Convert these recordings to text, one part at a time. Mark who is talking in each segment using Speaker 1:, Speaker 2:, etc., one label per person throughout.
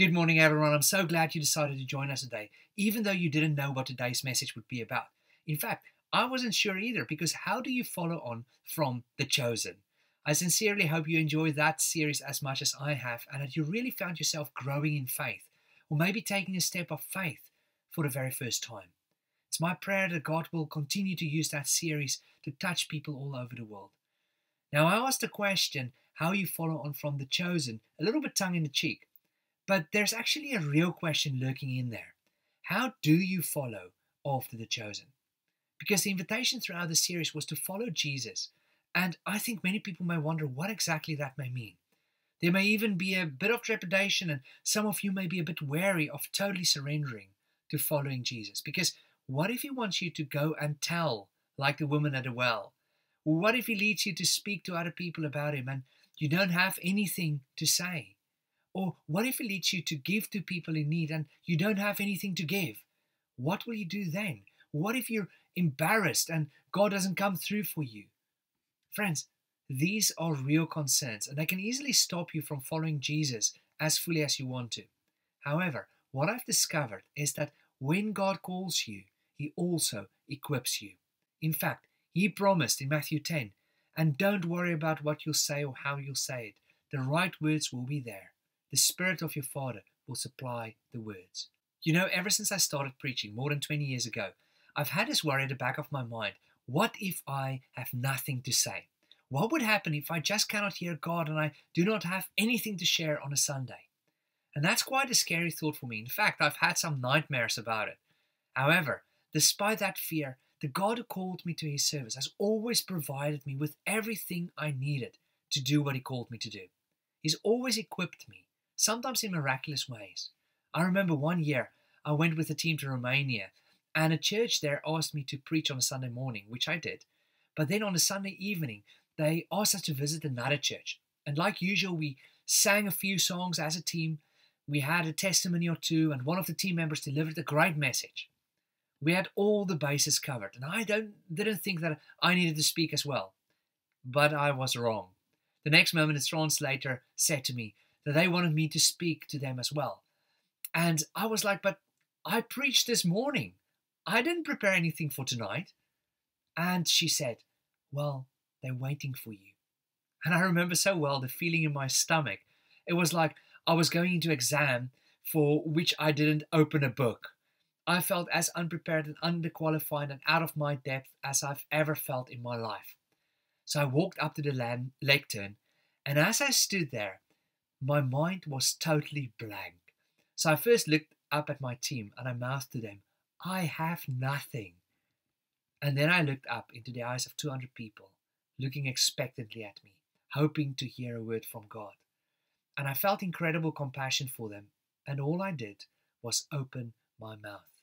Speaker 1: Good morning, everyone. I'm so glad you decided to join us today, even though you didn't know what today's message would be about. In fact, I wasn't sure either because how do you follow on from The Chosen? I sincerely hope you enjoyed that series as much as I have and that you really found yourself growing in faith or maybe taking a step of faith for the very first time. It's my prayer that God will continue to use that series to touch people all over the world. Now, I asked the question how you follow on from The Chosen, a little bit tongue in the cheek. But there's actually a real question lurking in there. How do you follow after the chosen? Because the invitation throughout the series was to follow Jesus. And I think many people may wonder what exactly that may mean. There may even be a bit of trepidation, and some of you may be a bit wary of totally surrendering to following Jesus. Because what if he wants you to go and tell, like the woman at the well? What if he leads you to speak to other people about him and you don't have anything to say? Or what if it leads you to give to people in need and you don't have anything to give? What will you do then? What if you're embarrassed and God doesn't come through for you? Friends, these are real concerns and they can easily stop you from following Jesus as fully as you want to. However, what I've discovered is that when God calls you, He also equips you. In fact, He promised in Matthew 10, and don't worry about what you'll say or how you'll say it, the right words will be there the Spirit of your Father will supply the words. You know, ever since I started preaching more than 20 years ago, I've had this worry at the back of my mind what if I have nothing to say? What would happen if I just cannot hear God and I do not have anything to share on a Sunday? And that's quite a scary thought for me. In fact, I've had some nightmares about it. However, despite that fear, the God who called me to his service has always provided me with everything I needed to do what he called me to do. He's always equipped me sometimes in miraculous ways. I remember one year I went with a team to Romania, and a church there asked me to preach on a Sunday morning, which I did. But then on a Sunday evening, they asked us to visit another church. And like usual, we sang a few songs as a team. We had a testimony or two, and one of the team members delivered a great message. We had all the bases covered, and I don't, didn't think that I needed to speak as well. But I was wrong. The next moment, the translator said to me, that they wanted me to speak to them as well. And I was like, but I preached this morning. I didn't prepare anything for tonight. And she said, well, they're waiting for you. And I remember so well the feeling in my stomach. It was like I was going into exam for which I didn't open a book. I felt as unprepared and underqualified and out of my depth as I've ever felt in my life. So I walked up to the lectern, and as I stood there, my mind was totally blank. So I first looked up at my team and I mouthed to them, I have nothing. And then I looked up into the eyes of 200 people, looking expectantly at me, hoping to hear a word from God. And I felt incredible compassion for them, and all I did was open my mouth.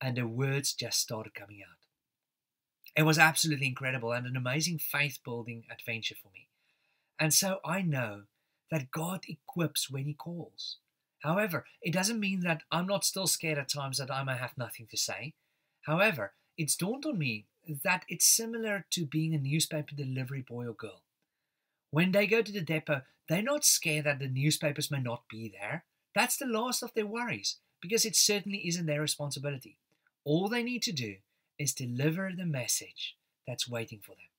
Speaker 1: And the words just started coming out. It was absolutely incredible and an amazing faith building adventure for me. And so I know that God equips when He calls. However, it doesn't mean that I'm not still scared at times that I may have nothing to say. However, it's dawned on me that it's similar to being a newspaper delivery boy or girl. When they go to the depot, they're not scared that the newspapers may not be there. That's the last of their worries, because it certainly isn't their responsibility. All they need to do is deliver the message that's waiting for them.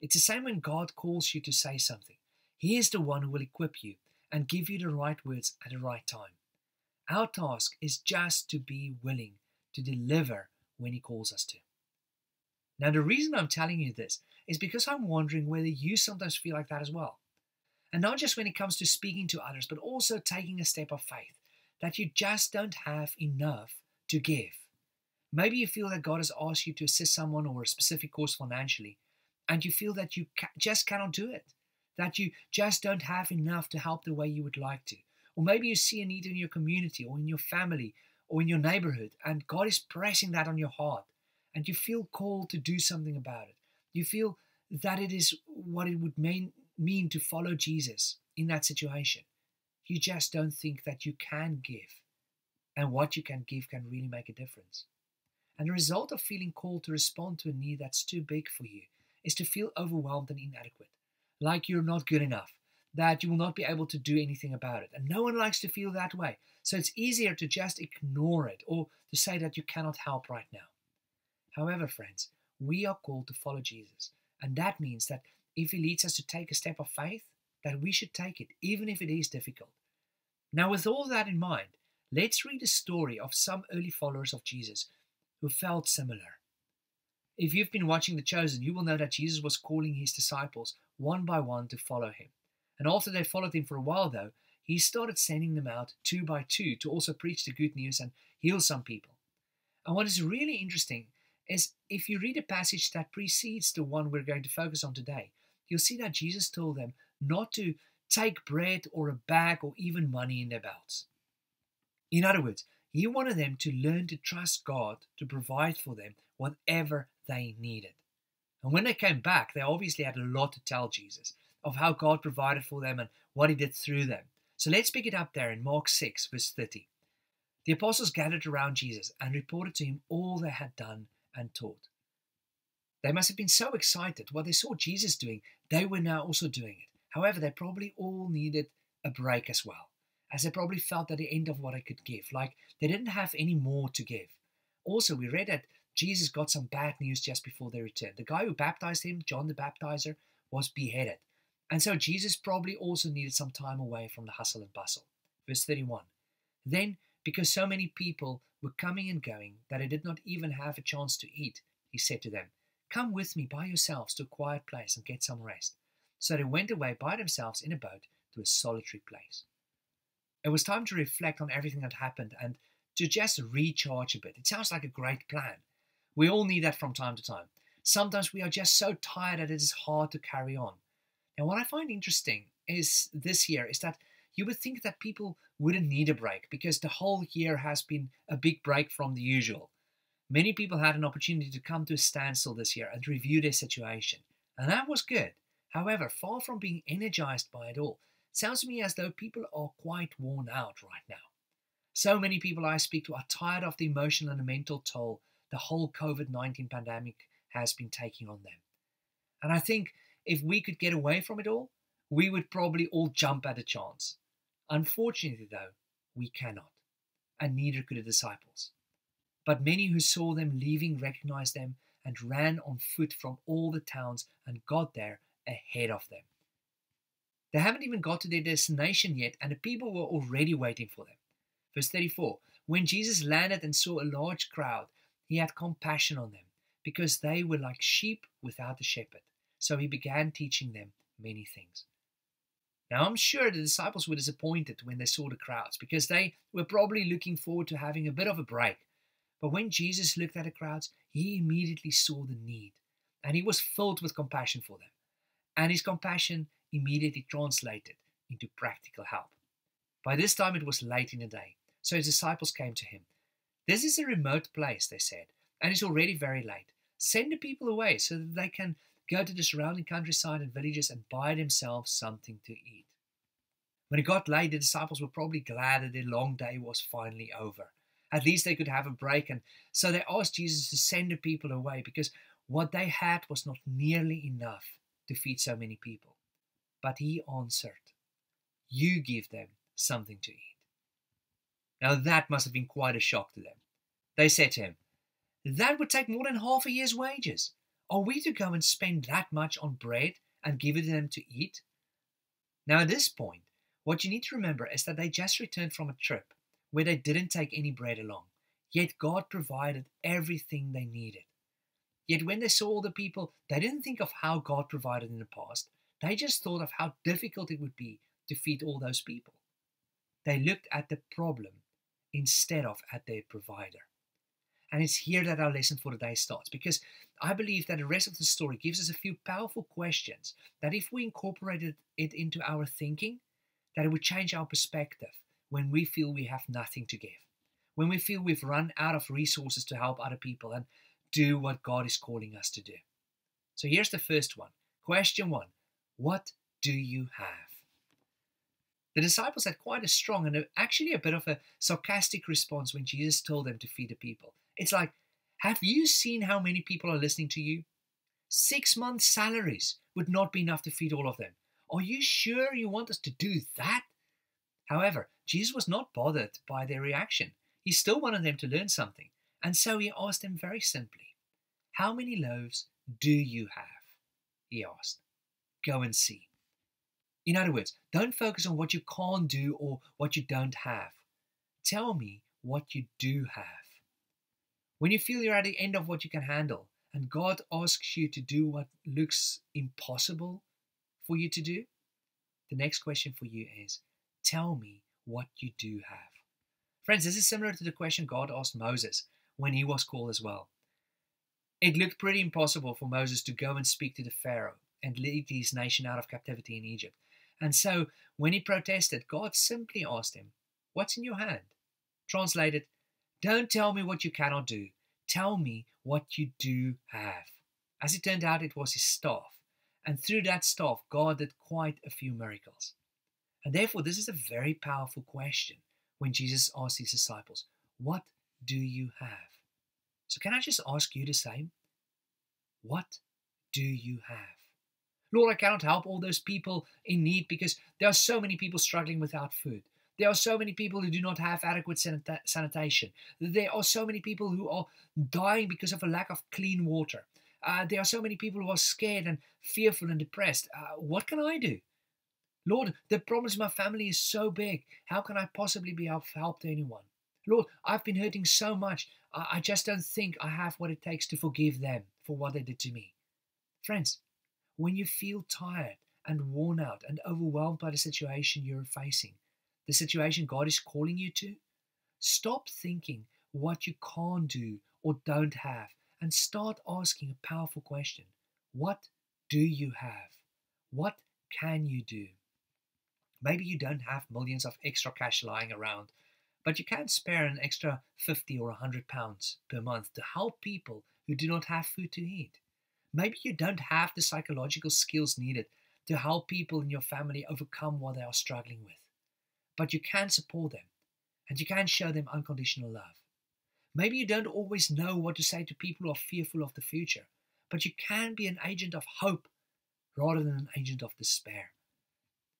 Speaker 1: It's the same when God calls you to say something. He is the one who will equip you and give you the right words at the right time. Our task is just to be willing to deliver when He calls us to. Now, the reason I'm telling you this is because I'm wondering whether you sometimes feel like that as well. And not just when it comes to speaking to others, but also taking a step of faith that you just don't have enough to give. Maybe you feel that God has asked you to assist someone or a specific cause financially, and you feel that you ca- just cannot do it that you just don't have enough to help the way you would like to. Or maybe you see a need in your community or in your family or in your neighborhood, and God is pressing that on your heart, and you feel called to do something about it. You feel that it is what it would mean, mean to follow Jesus in that situation. You just don't think that you can give, and what you can give can really make a difference. And the result of feeling called to respond to a need that's too big for you is to feel overwhelmed and inadequate like you're not good enough, that you will not be able to do anything about it. And no one likes to feel that way. So it's easier to just ignore it or to say that you cannot help right now. However, friends, we are called to follow Jesus. And that means that if he leads us to take a step of faith, that we should take it, even if it is difficult. Now, with all that in mind, let's read a story of some early followers of Jesus who felt similar. If you've been watching The Chosen, you will know that Jesus was calling his disciples one by one to follow him. And after they followed him for a while, though, he started sending them out two by two to also preach the good news and heal some people. And what is really interesting is if you read a passage that precedes the one we're going to focus on today, you'll see that Jesus told them not to take bread or a bag or even money in their belts. In other words, he wanted them to learn to trust God to provide for them whatever they needed. And when they came back, they obviously had a lot to tell Jesus of how God provided for them and what he did through them. So let's pick it up there in Mark 6, verse 30. The apostles gathered around Jesus and reported to him all they had done and taught. They must have been so excited. What they saw Jesus doing, they were now also doing it. However, they probably all needed a break as well, as they probably felt at the end of what they could give, like they didn't have any more to give. Also, we read that Jesus got some bad news just before they returned. The guy who baptized him, John the Baptizer, was beheaded. And so Jesus probably also needed some time away from the hustle and bustle. Verse 31. Then, because so many people were coming and going that he did not even have a chance to eat, he said to them, Come with me by yourselves to a quiet place and get some rest. So they went away by themselves in a boat to a solitary place. It was time to reflect on everything that happened and to just recharge a bit. It sounds like a great plan. We all need that from time to time. Sometimes we are just so tired that it is hard to carry on. And what I find interesting is this year is that you would think that people wouldn't need a break because the whole year has been a big break from the usual. Many people had an opportunity to come to a standstill this year and review their situation, and that was good. However, far from being energized by it all, it sounds to me as though people are quite worn out right now. So many people I speak to are tired of the emotional and mental toll the whole COVID 19 pandemic has been taking on them. And I think if we could get away from it all, we would probably all jump at a chance. Unfortunately, though, we cannot, and neither could the disciples. But many who saw them leaving recognized them and ran on foot from all the towns and got there ahead of them. They haven't even got to their destination yet, and the people were already waiting for them. Verse 34 When Jesus landed and saw a large crowd, he had compassion on them, because they were like sheep without a shepherd. So he began teaching them many things. Now, I'm sure the disciples were disappointed when they saw the crowds because they were probably looking forward to having a bit of a break. But when Jesus looked at the crowds, he immediately saw the need and he was filled with compassion for them. And his compassion immediately translated into practical help. By this time, it was late in the day, so his disciples came to him. This is a remote place, they said, and it's already very late. Send the people away so that they can go to the surrounding countryside and villages and buy themselves something to eat. When it got late, the disciples were probably glad that their long day was finally over. At least they could have a break, and so they asked Jesus to send the people away because what they had was not nearly enough to feed so many people. But he answered, You give them something to eat. Now that must have been quite a shock to them. They said to him, That would take more than half a year's wages. Are we to go and spend that much on bread and give it to them to eat? Now, at this point, what you need to remember is that they just returned from a trip where they didn't take any bread along, yet God provided everything they needed. Yet when they saw all the people, they didn't think of how God provided in the past. They just thought of how difficult it would be to feed all those people. They looked at the problem instead of at their provider. And it's here that our lesson for today starts because I believe that the rest of the story gives us a few powerful questions that if we incorporated it into our thinking, that it would change our perspective when we feel we have nothing to give, when we feel we've run out of resources to help other people and do what God is calling us to do. So here's the first one. Question one What do you have? The disciples had quite a strong and actually a bit of a sarcastic response when Jesus told them to feed the people. It's like, have you seen how many people are listening to you? Six months' salaries would not be enough to feed all of them. Are you sure you want us to do that? However, Jesus was not bothered by their reaction. He still wanted them to learn something. And so he asked them very simply, How many loaves do you have? He asked. Go and see. In other words, don't focus on what you can't do or what you don't have. Tell me what you do have. When you feel you're at the end of what you can handle, and God asks you to do what looks impossible for you to do, the next question for you is Tell me what you do have. Friends, this is similar to the question God asked Moses when he was called as well. It looked pretty impossible for Moses to go and speak to the Pharaoh and lead his nation out of captivity in Egypt. And so, when he protested, God simply asked him, What's in your hand? Translated, Don't tell me what you cannot do. Tell me what you do have. As it turned out, it was his staff. And through that staff, God did quite a few miracles. And therefore, this is a very powerful question when Jesus asked his disciples, What do you have? So, can I just ask you the same? What do you have? Lord, I cannot help all those people in need because there are so many people struggling without food. There are so many people who do not have adequate sanita- sanitation. There are so many people who are dying because of a lack of clean water. Uh, there are so many people who are scared and fearful and depressed. Uh, what can I do? Lord, the problems in my family is so big. How can I possibly be of help to anyone? Lord, I've been hurting so much. I, I just don't think I have what it takes to forgive them for what they did to me. Friends, when you feel tired and worn out and overwhelmed by the situation you're facing, the situation God is calling you to, stop thinking what you can't do or don't have and start asking a powerful question What do you have? What can you do? Maybe you don't have millions of extra cash lying around, but you can spare an extra 50 or 100 pounds per month to help people who do not have food to eat. Maybe you don't have the psychological skills needed to help people in your family overcome what they are struggling with but you can support them and you can show them unconditional love. Maybe you don't always know what to say to people who are fearful of the future, but you can be an agent of hope rather than an agent of despair.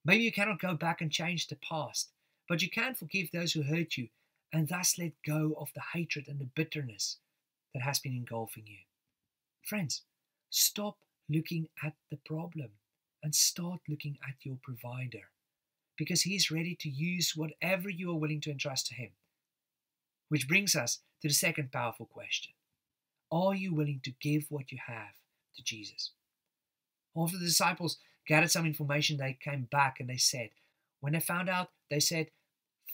Speaker 1: Maybe you cannot go back and change the past, but you can forgive those who hurt you and thus let go of the hatred and the bitterness that has been engulfing you. Friends, stop looking at the problem and start looking at your provider because He's ready to use whatever you are willing to entrust to Him. Which brings us to the second powerful question Are you willing to give what you have to Jesus? After the disciples gathered some information, they came back and they said, when they found out, they said,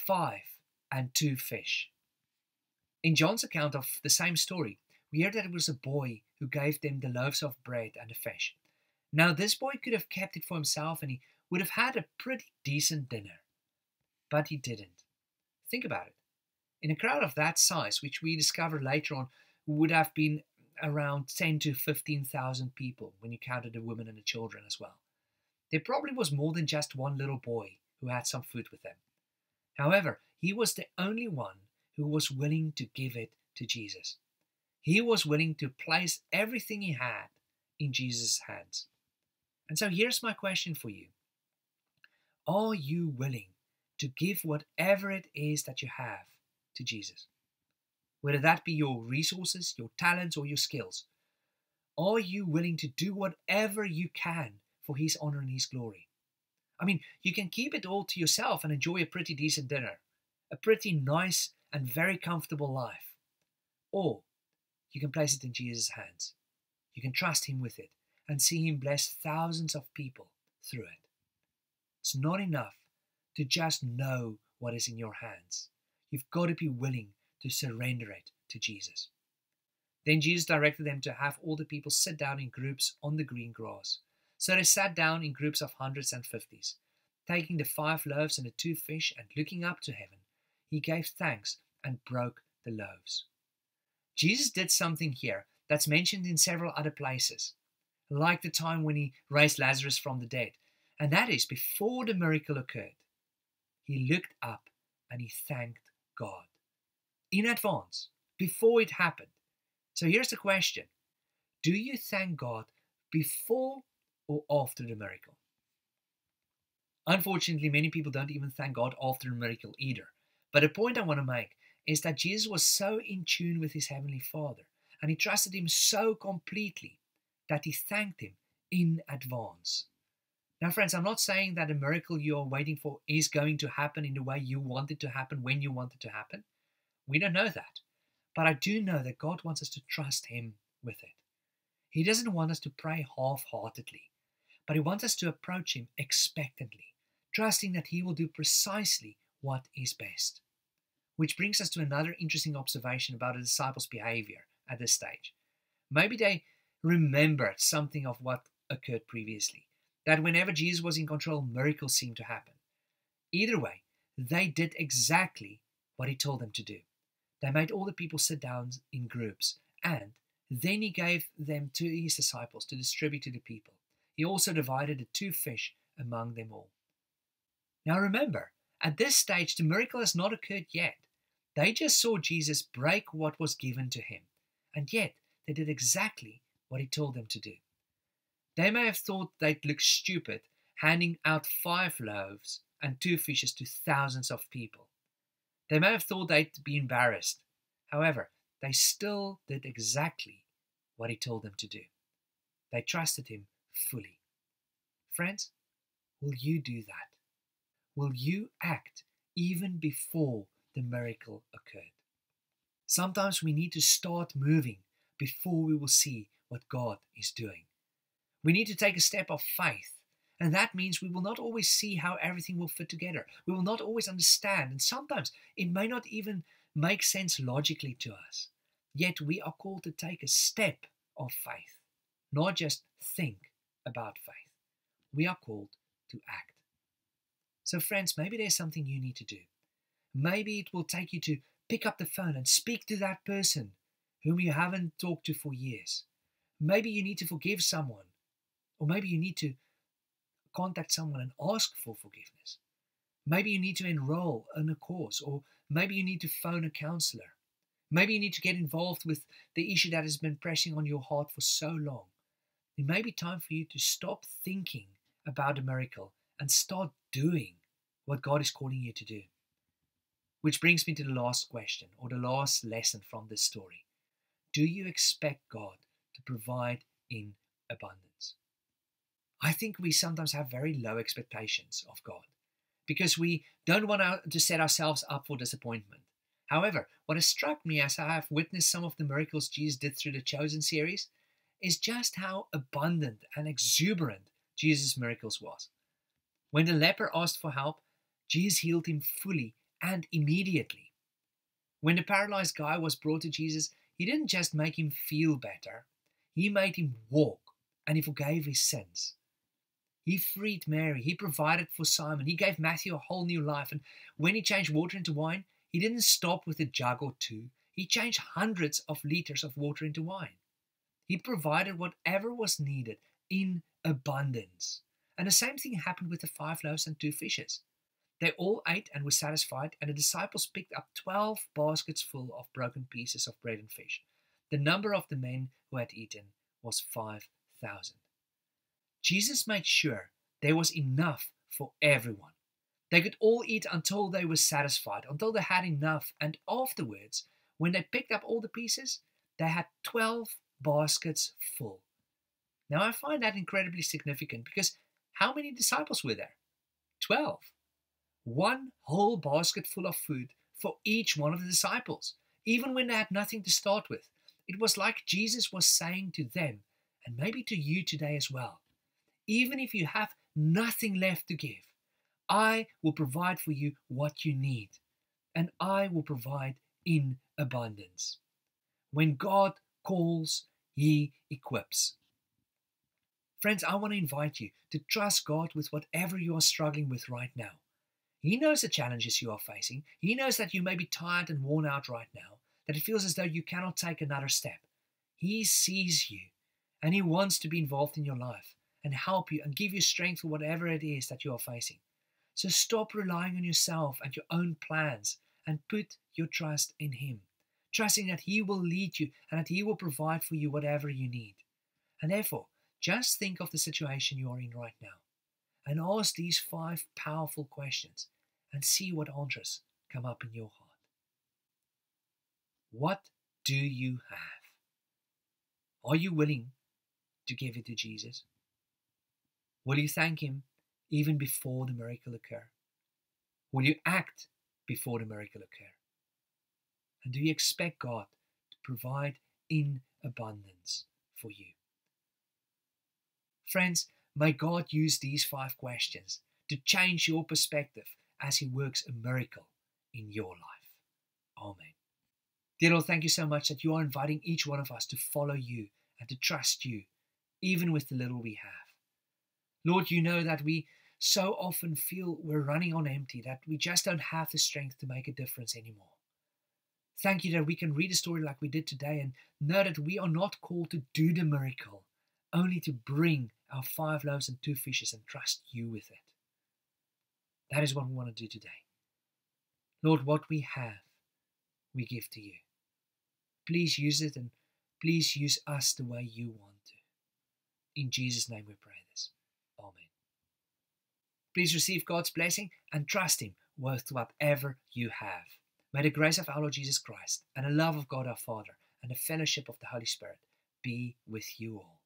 Speaker 1: five and two fish. In John's account of the same story, we hear that it was a boy who gave them the loaves of bread and the fish. Now, this boy could have kept it for himself and he would have had a pretty decent dinner. But he didn't. Think about it. In a crowd of that size, which we discovered later on would have been around 10 to 15,000 people when you counted the women and the children as well, there probably was more than just one little boy who had some food with them. However, he was the only one who was willing to give it to Jesus. He was willing to place everything he had in Jesus' hands. And so here's my question for you are you willing to give whatever it is that you have to Jesus? Whether that be your resources, your talents, or your skills. Are you willing to do whatever you can for His honor and His glory? I mean, you can keep it all to yourself and enjoy a pretty decent dinner, a pretty nice and very comfortable life. Or you can place it in Jesus' hands. You can trust Him with it and see Him bless thousands of people through it. It's not enough to just know what is in your hands. You've got to be willing to surrender it to Jesus. Then Jesus directed them to have all the people sit down in groups on the green grass. So they sat down in groups of hundreds and fifties. Taking the five loaves and the two fish and looking up to heaven, he gave thanks and broke the loaves. Jesus did something here that's mentioned in several other places, like the time when he raised Lazarus from the dead and that is before the miracle occurred. He looked up and he thanked God in advance, before it happened. So here's the question Do you thank God before or after the miracle? Unfortunately, many people don't even thank God after a miracle either. But the point I want to make is that Jesus was so in tune with his Heavenly Father and he trusted him so completely that he thanked him in advance. Now, friends, I'm not saying that a miracle you're waiting for is going to happen in the way you want it to happen when you want it to happen. We don't know that. But I do know that God wants us to trust Him with it. He doesn't want us to pray half heartedly, but He wants us to approach Him expectantly, trusting that He will do precisely what is best. Which brings us to another interesting observation about the disciples' behavior at this stage. Maybe they remembered something of what occurred previously, that whenever Jesus was in control, miracles seemed to happen. Either way, they did exactly what he told them to do. They made all the people sit down in groups, and then he gave them to his disciples to distribute to the people. He also divided the two fish among them all. Now remember, at this stage, the miracle has not occurred yet. They just saw Jesus break what was given to him, and yet they did exactly what he told them to do. They may have thought they'd look stupid handing out five loaves and two fishes to thousands of people. They may have thought they'd be embarrassed. However, they still did exactly what he told them to do. They trusted him fully. Friends, will you do that? Will you act even before the miracle occurred? Sometimes we need to start moving before we will see what God is doing. We need to take a step of faith. And that means we will not always see how everything will fit together. We will not always understand. And sometimes it may not even make sense logically to us. Yet we are called to take a step of faith, not just think about faith. We are called to act. So, friends, maybe there's something you need to do. Maybe it will take you to pick up the phone and speak to that person whom you haven't talked to for years. Maybe you need to forgive someone, or maybe you need to contact someone and ask for forgiveness. Maybe you need to enroll in a course, or maybe you need to phone a counselor. Maybe you need to get involved with the issue that has been pressing on your heart for so long. It may be time for you to stop thinking about a miracle and start doing what God is calling you to do. Which brings me to the last question or the last lesson from this story. Do you expect God to provide in abundance? I think we sometimes have very low expectations of God because we don't want to set ourselves up for disappointment. However, what has struck me as I have witnessed some of the miracles Jesus did through the Chosen series is just how abundant and exuberant Jesus' miracles was. When the leper asked for help, Jesus healed him fully and immediately. When the paralyzed guy was brought to Jesus, he didn't just make him feel better, he made him walk and he forgave his sins. He freed Mary. He provided for Simon. He gave Matthew a whole new life. And when he changed water into wine, he didn't stop with a jug or two. He changed hundreds of liters of water into wine. He provided whatever was needed in abundance. And the same thing happened with the five loaves and two fishes. They all ate and were satisfied, and the disciples picked up twelve baskets full of broken pieces of bread and fish. The number of the men who had eaten was five thousand. Jesus made sure there was enough for everyone. They could all eat until they were satisfied, until they had enough, and afterwards, when they picked up all the pieces, they had 12 baskets full. Now, I find that incredibly significant because how many disciples were there? 12. One whole basket full of food for each one of the disciples, even when they had nothing to start with. It was like Jesus was saying to them, and maybe to you today as well even if you have nothing left to give, I will provide for you what you need, and I will provide in abundance. When God calls, He equips. Friends, I want to invite you to trust God with whatever you are struggling with right now. He knows the challenges you are facing. He knows that you may be tired and worn out right now, that it feels as though you cannot take another step. He sees you and He wants to be involved in your life and help you and give you strength for whatever it is that you are facing. So stop relying on yourself and your own plans and put your trust in Him, trusting that He will lead you and that He will provide for you whatever you need. And therefore, just think of the situation you are in right now and ask these five powerful questions and see what answers come up in your heart. What do you have? Are you willing to give it to Jesus? Will you thank Him even before the miracle occur? Will you act before the miracle occur? And do you expect God to provide in abundance for you? Friends, may God use these five questions to change your perspective as He works a miracle in your life. Amen. Dear Lord, thank you so much that you are inviting each one of us to follow you and to trust you, even with the little we have. Lord, you know that we so often feel we're running on empty, that we just don't have the strength to make a difference anymore. Thank you that we can read a story like we did today and know that we are not called to do the miracle, only to bring our five loaves and two fishes and trust you with it. That is what we want to do today. Lord, what we have, we give to you. Please use it and please use us the way you want to. In Jesus' name we pray this. Amen. Please receive God's blessing and trust Him with whatever you have. May the grace of our Lord Jesus Christ and the love of God our Father and the fellowship of the Holy Spirit be with you all.